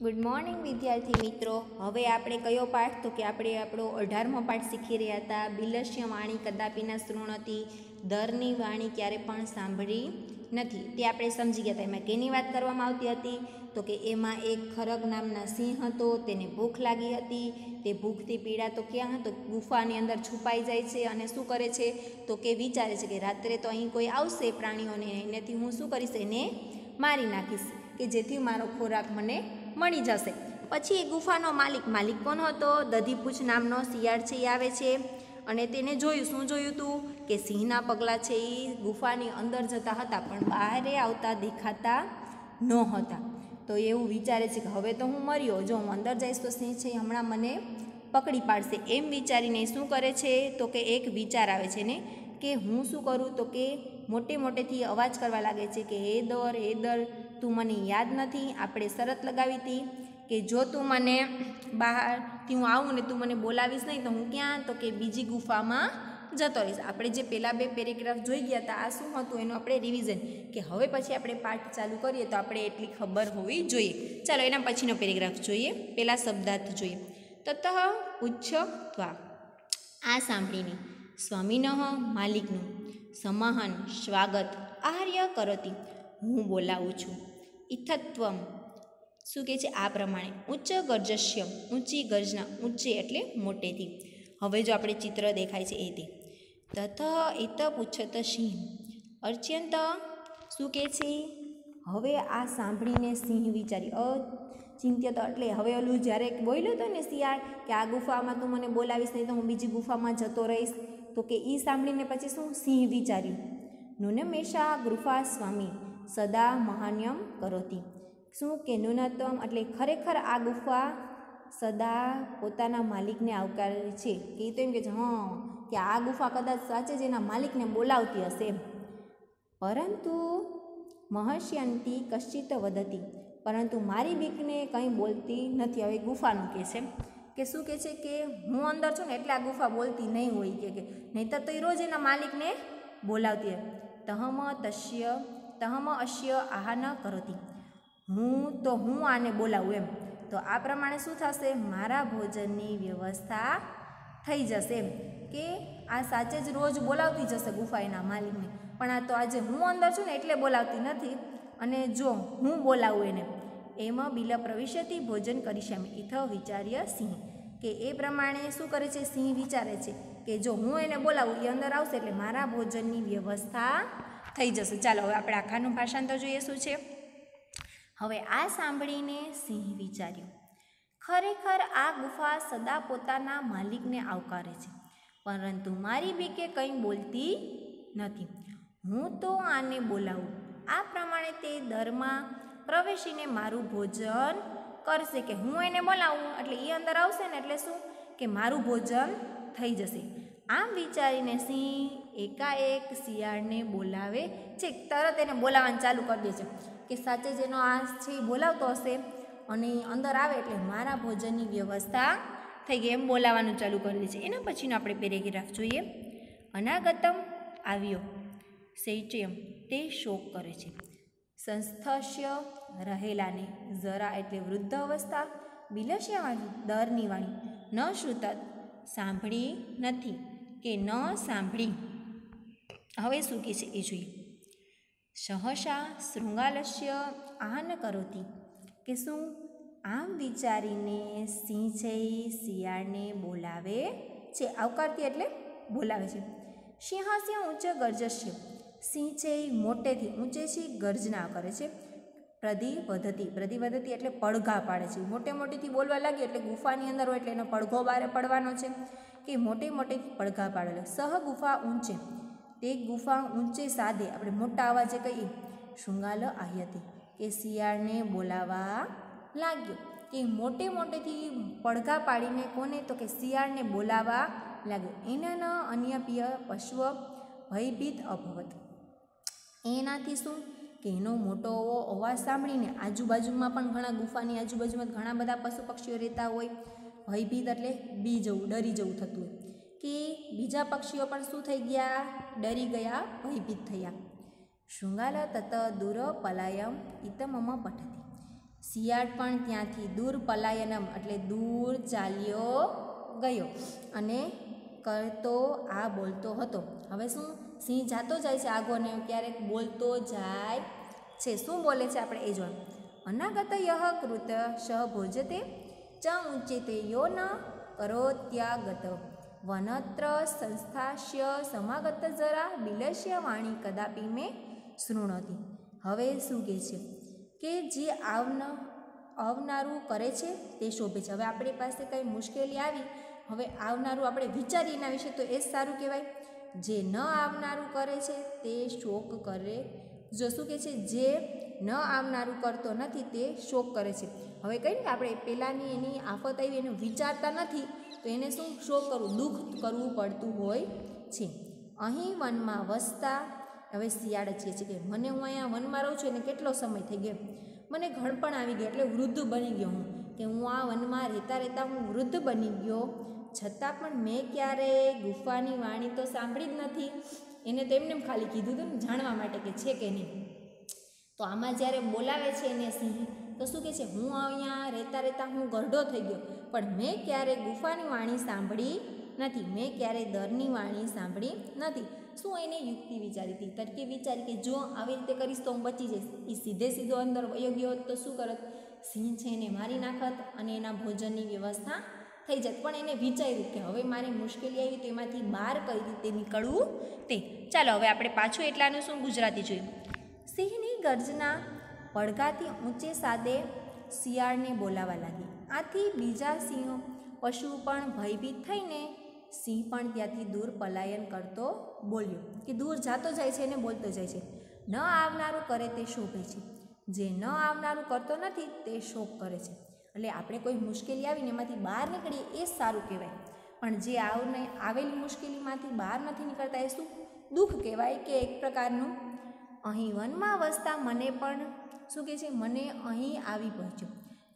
Good morning વિદ્યાર્થી મિત્રો. હવે આપણે કયો પાઠ? તો કે આપણે આપણો અઢારમો પાઠ શીખી રહ્યા હતા. બિલસ્ય વાણી કદાપિના શૃણતી દરની વાણી ક્યારે પણ સાંભળી નથી. તે આપણે સમજી ગયા હતા. એમાં કેની વાત કરવામાં આવતી હતી? તો કે એમાં એક ખરગ નામના સિંહ હતો. તેને ભૂખ લાગી હતી. તે ભૂખથી પીડા તો ક્યાં? હતો ગુફાની અંદર છુપાઈ જાય છે. અને શું કરે છે? તો કે વિચારે છે કે રાત્રે તો અહીં કોઈ આવશે પ્રાણીઓને. એનેથી હું શું કરીશ? એને મારી નાખીશ. કે જેથી મારો ખોરાક મને મળી જશે. પછી એ ગુફાનો માલિક માલિક કોણ હતો? દધીપૂછ નામનો શિયાળ છે, એ આવે છે. અને તેને જોયું, શું જોયું હતું કે સિંહના પગલાં છે, એ ગુફાની અંદર જતા હતા, પણ બહારે આવતા દેખાતા ન હતા તો એવું વિચારે છે કે હવે તો હું મર્યો. જો હું અંદર જઈશ તો સિંહ છે હમણાં મને પકડી પાડશે. એમ વિચારીને શું કરે છે? તો કે એક વિચાર આવે છે ને કે હું શું કરું? તો કે મોટે મોટેથી અવાજ કરવા લાગે છે કે, હે દર હે દર તું મને યાદ નથી, આપણે શરત લગાવી હતી કે જો તું મને બહારથી હું આવું ને તું મને બોલાવીશ નહીં તો હું ક્યાં? તો કે બીજી ગુફામાં જતો રહીશ. આપણે જે પહેલાં બે પેરેગ્રાફ જોઈ ગયા હતા, આ શું હતું? એનું આપણે રિવિઝન કે હવે પછી આપણે પાઠ ચાલુ કરીએ તો આપણે એટલી ખબર હોવી જોઈએ. ચાલો, એના પછીનો પેરેગ્રાફ જોઈએ. પહેલાં શબ્દાર્થ જોઈએ. તતઃ ઉચ્છ ત્વા આ સાંભળીને સ્વામીનઃ માલિકનું સમાહન સ્વાગત આર્ય કરતી. હું બોલાવું છું. ઇથત્વમ. શું કહે છે? આ પ્રમાણે ઉચ્ચ ગર્જસ્ય ઊંચી ગર્જના, ઊંચી એટલે મોટેથી. હવે જો આપણે ચિત્ર દેખાય છે એ તે તથ એત પૂછત સિંહ અર્ચ્યંત શું કહે છે? હવે આ સાંભળીને સિંહ વિચારી તો એટલે હવે ઓલું જ્યારે બોલ્યો હતો ને શિયાળ કે આ ગુફામાં તું મને બોલાવીશ નહીં તો હું બીજી ગુફામાં જતો રહીશ, તો કે એ સાંભળીને પછી શું? સિંહ વિચાર્યું. નુનમેશા ગૃફા સ્વામી. સદા મહાન્યમ કરોતી. શું કે ન્યૂનતમ એટલે ખરેખર આ ગુફા સદા પોતાના માલિકને આવકારે છે? કે એ તો એમ કે છે, હં, કે આ ગુફા કદાચ સાચે જ એના માલિકને બોલાવતી હશે. પરંતુ મહર્ષ્યંતી કશ્ચિત વદતી, પરંતુ મારી બીકને કંઈ બોલતી નથી. હવે ગુફાનું કહે છે. કે શું કહે છે કે હું અંદર છું ને એટલે આ ગુફા બોલતી નહીં હોય. કે કે નહીંતર તો એ રોજ એના માલિકને બોલાવતી તહમ તસ્ય તહમ અશ્ય આહા ન કરોતી. હું તો હું આને બોલાવું એમ. તો આ પ્રમાણે શું થશે? મારા ભોજનની વ્યવસ્થા થઈ જશે એમ. કે આ સાચે જ રોજ બોલાવતી જશે ગુફા એના માલિકને. પણ આ તો આજે હું અંદર છું ને એટલે બોલાવતી નથી. અને જો હું બોલાવું એને, એમાં બિલ પ્રવિશ્યથી ભોજન કરી શામી ઇથ વિચાર્ય સિંહ. કે એ પ્રમાણે શું કરે છે? સિંહ વિચારે છે કે જો હું એને બોલાવું, એ અંદર આવશે એટલે મારા ભોજનની વ્યવસ્થા થઈ જશે. ચાલો, હવે આપણે આખાનું ભાષાંતર જોઈએ શું છે? હવે આ સાંભળીને સિંહ વિચાર્યું, ખરેખર આ ગુફા સદા પોતાના માલિકને આવકારે છે, પરંતુ મારી બીકે કંઈ બોલતી નથી. હું તો આને બોલાવું. આ પ્રમાણે તે દરમાં પ્રવેશીને મારું ભોજન કરશે કે હું એને બોલાવું? એટલે એ અંદર આવશે ને, એટલે શું? કે મારું ભોજન થઈ જશે. આમ વિચારીને સિંહ એકાએક શિયાળને બોલાવે છે. તરત એને બોલાવવાનું ચાલુ કરી દે છે. કે સાચે જેનો આંસ છે એ બોલાવતો હશે અને અંદર આવે એટલે મારા ભોજનની વ્યવસ્થા થઈ ગઈ. એમ બોલાવવાનું ચાલુ કરી દે છે. એના પછીનો આપણે પેરેગ્રાફ જોઈએ. અનાગતમ આવ્યો. શૈચયમ તે શોક કરે છે. સંસ્થસ્ય રહેલાને જરા એટલે વૃદ્ધ અવસ્થા. બિલસ્યા વાણી દરની વાણી. ન શ્રુતત, સાંભળી નથી કે ન સાંભળી. હવે શું કહે છે એ જોઈએ. સહસા શૃંગાલસ્ય આહન કરોતી કે શું આમ વિચારીને સિંહ છે શિયાળને બોલાવે છે? આવકારતી એટલે બોલાવે છે. સિંહાસ્ય ઊંચ ગર્જસ્ય, સિંહ છે મોટેથી ઊંચે સિંહ ગર્જના કરે છે. પ્રતિવધતી પ્રતિવધતી એટલે પડઘા પાડે છે. મોટે મોટેથી બોલવા લાગી એટલે ગુફાની અંદર હોય એટલે એનો પડઘો બારે પડવાનો છે કે મોટે મોટેથી પડઘા પાડેલો. સહ ગુફા ઊંચે તે ગુફા ઊંચે સાદે, આપણે મોટા અવાજે કહીએ, શૃંગાલ આહ્યતે. કે શિયાળને બોલાવા લાગ્યો. કે મોટે મોટેથી પડઘા પાડીને કોને? તો કે શિયાળને બોલાવા લાગ્યો. એના અન્ય પ્રિય પશુઓ ભયભીત અભવત. એનાથી શું? કે એનો મોટો અવાજ સાંભળીને આજુબાજુમાં પણ ઘણા ગુફાની આજુબાજુમાં ઘણા બધા પશુ પક્ષીઓ રહેતા હોય. ભયભીત એટલે બી જવું ડરી જવું થતું હોય. કે બીજા પક્ષીઓ પણ શું થઈ ગયા? ડરી ગયા, ભયભીત થયા. શૃંગાલ તત દૂર પલાયમ ઇતમમ પઠતી. શિયાળ પણ ત્યાંથી દૂર પલાયનમ એટલે દૂર ચાલ્યો ગયો અને કરતો આ બોલતો હતો. હવે શું? સિંહ જાતો જાય છે આગોને ક્યારેક બોલતો જાય છે. શું બોલે છે આપણે એ જોવાનું અનાગત યહ કૃત સહ ભોજતે ચ ઉચ્યતે યો ન કરોત્યાગત વનત્ર સંસ્થાસ્ય સમાગત જરા બિલસ્ય વાણી કદાપી મેં શૃણોતી. હવે શું કહે છે? કે જે આવન, આવનારું કરે છે તે શોભે છે. હવે આપણી પાસે કંઈ મુશ્કેલી આવી, હવે આવનારું આપણે વિચારીએ એના વિશે તો એ જ સારું કહેવાય. જે ન આવનારું કરે છે તે શોક કરે જો શું કહે છે, જે ન આવનારું કરતો નથી તે શોક કરે છે. હવે કહીએ ને આપણે પહેલાંની એની આફત આવી એને વિચારતા નથી, તો એને શું શોક કરવું? દુઃખ કરવું પડતું હોય છે. અહીં વનમાં વસતા, હવે શિયાળ જ છે કે મને હું અહીંયા વનમાં રહું છું, એને કેટલો સમય થઈ ગયો? મને ઘડપણ આવી ગયો, એટલે વૃદ્ધ બની ગયો હું. કે હું આ વનમાં રહેતા રહેતા હું વૃદ્ધ બની ગયો, છતાં પણ મેં ક્યારેય ગુફાની વાણી તો સાંભળી જ નથી. એને તો એમને ખાલી કીધું હતું ને જાણવા માટે કે છે કે નહીં. તો આમાં જ્યારે બોલાવે છે એને સિંહ, તો શું કહે છે? હું અહીંયા રહેતા રહેતા હું ગરડો થઈ ગયો. પણ મેં ક્યારેય ગુફાની વાણી સાંભળી નથી. મેં ક્યારેય દરની વાણી સાંભળી નથી. શું એને યુક્તિ વિચારી હતી? તરકી વિચારી કે જો આવી રીતે કરીશ તો હું બચી જઈશ. એ સીધે સીધો અંદર વયો ગયો તો શું કરત? સિંહ છે એને મારી નાખત અને એના ભોજનની વ્યવસ્થા થઈ જત પણ એને વિચાર્યું કે હવે મારી મુશ્કેલી આવી તો એમાંથી બહાર કઈ રીતે નીકળવું તે. ચાલો, હવે આપણે પાછું એટલાનું શું? ગુજરાતી જોયું. સિંહની ગર્જના પડઘાથી ઊંચે સાદે શિયાળને બોલાવા લાગી. આથી બીજા સિંહો પશુ પણ ભયભીત થઈને સિંહ પણ ત્યાંથી દૂર પલાયન કરતો બોલ્યો કે દૂર જાતો જાય છે અને બોલતો જાય છે. ન આવનારું કરે તે શોભે છે. જે ન આવનારું કરતો નથી તે શોક કરે છે. એટલે આપણે કોઈ મુશ્કેલી આવીને એમાંથી બહાર નીકળીએ એ સારું કહેવાય. પણ જે આવને આવેલી મુશ્કેલીમાંથી બહાર નથી નીકળતા એ શું દુઃખ કહેવાય કે એક પ્રકારનું? અહીં વનમાં વસતા મને પણ શું કહે છે? મને અહીં આવી પહોંચ્યું.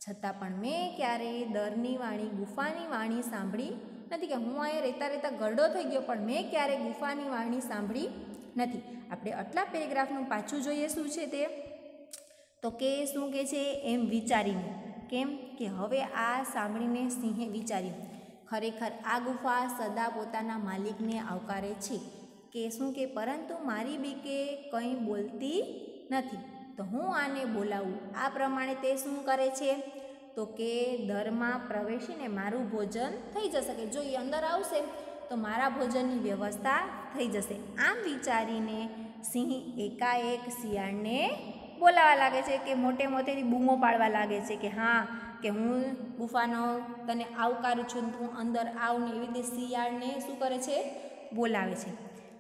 છતાં પણ મેં ક્યારેય દરની વાણી, ગુફાની વાણી સાંભળી નથી કે હું અહીંયા રહેતા રહેતા ગરડો થઈ ગયો, પણ મેં ક્યારેય ગુફાની વાણી સાંભળી નથી. આપણે આટલા પેરેગ્રાફનું પાછું જોઈએ શું છે તે? તો કે શું કહે છે? એમ વિચારીને. કેમ? કે હવે આ સાંભળીને સિંહે વિચાર્યું, ખરેખર આ ગુફા સદા પોતાના માલિકને આવકારે છે. કે શું કે પરંતુ મારી બીકે કંઈ બોલતી નથી. તો હું આને બોલાવું? આ પ્રમાણે તે શું કરે છે? તો કે દરમાં પ્રવેશીને મારું ભોજન થઈ જશે કે જો એ અંદર આવશે, તો મારા ભોજનની વ્યવસ્થા થઈ જશે. આમ વિચારીને સિંહ એકાએક શિયાળને બોલાવા લાગે છે કે મોટે મોટેથી બૂમો પાડવા લાગે છે કે હા કે હું ગુફાનો તને આવકારું છું તું અંદર આવ ને એવી રીતે શિયાળને શું કરે છે? બોલાવે છે.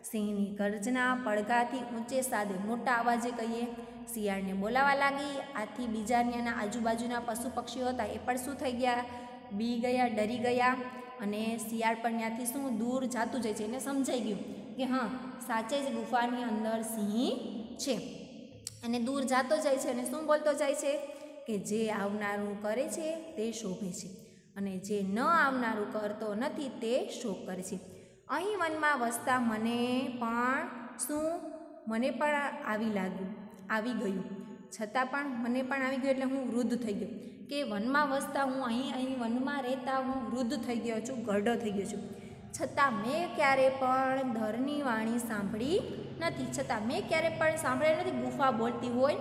સિંહની ગર્જના પડઘાથી ઊંચે સાદે મોટા અવાજે કહીએ, શિયાળને બોલાવા લાગી? આથી બીજાની આજુબાજુના પશુ પક્ષીઓ હતા એ પણ શું થઈ ગયા? બી ગયા, ડરી ગયા અને શિયાળ પણ ત્યાંથી શું દૂર જાતું જાય છે એને સમજાઈ ગયું કે હા, સાચે જ ગુફાની અંદર સિંહ છે અને દૂર જાતો જાય છે અને શું બોલતો જાય છે? કે જે આવનારું કરે છે તે શોભે છે અને જે ન આવનારું કરતો નથી તે શોક કરે છે. અહીં વનમાં વસતા મને પણ શું? મને પણ આવી લાગ્યું, આવી ગયું. છતાં પણ મને પણ આવી ગયું એટલે હું વૃદ્ધ થઈ ગયો. કે વનમાં વસતા હું અહીં અહીં વનમાં રહેતા હું વૃદ્ધ થઈ ગયો છું, ગરડો થઈ ગયો છું. છતાં મેં ક્યારે પણ ધરની વાણી સાંભળી નથી. છતાં મેં ક્યારે પણ સાંભળેલી નથી. ગુફા બોલતી હોય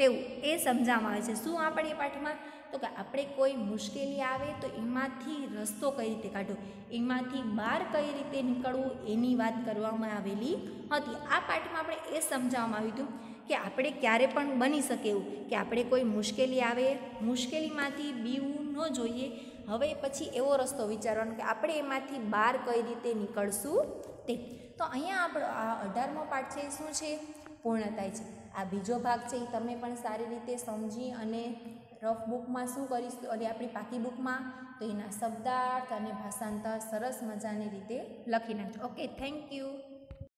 તેવું એ સમજાવવામાં આવે છે. શું આપણે એ પાઠમાં? તો કે આપણે કોઈ મુશ્કેલી આવે તો એમાંથી રસ્તો કઈ રીતે કાઢો એમાંથી બહાર કઈ રીતે નીકળવું? એની વાત કરવામાં આવેલી હતી. આ પાઠમાં આપણે એ સમજાવવામાં આવ્યું હતું કે આપણે ક્યારે પણ બની શકે એવું, કે આપણે કોઈ મુશ્કેલી આવે, મુશ્કેલીમાંથી બીવું ન જોઈએ. હવે પછી એવો રસ્તો વિચારવાનો કે આપણે એમાંથી બહાર કઈ રીતે નીકળશું તે. તો અહીંયા આપણો આ અઢારમો પાઠ છે, શું છે? પૂર્ણ થાય છે. આ બીજો ભાગ છે એ તમે પણ સારી રીતે સમજી અને રફ બુકમાં શું કરીશું અને આપણી પાકી બુકમાં તો એના શબ્દાર્થ અને ભાષાંતર સરસ મજાની રીતે લખી નાખજો. Okay thank you